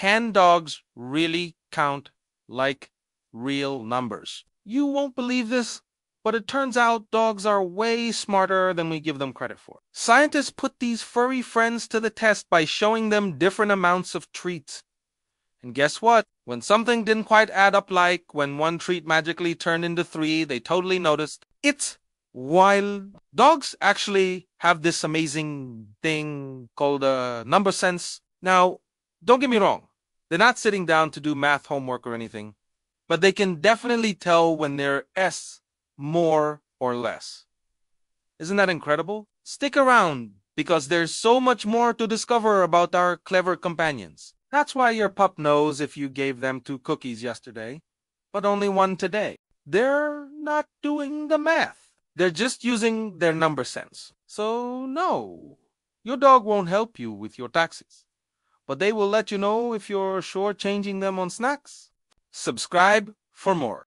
can dogs really count like real numbers? You won't believe this, but it turns out dogs are way smarter than we give them credit for. Scientists put these furry friends to the test by showing them different amounts of treats. And guess what? When something didn't quite add up, like when one treat magically turned into three, they totally noticed. It's wild. Dogs actually have this amazing thing called a number sense. Now, don't get me wrong. They're not sitting down to do math homework or anything, but they can definitely tell when they're S more or less. Isn't that incredible? Stick around because there's so much more to discover about our clever companions. That's why your pup knows if you gave them two cookies yesterday, but only one today. They're not doing the math. They're just using their number sense. So, no, your dog won't help you with your taxes, but they will let you know if you're shortchanging them on snacks. Subscribe for more.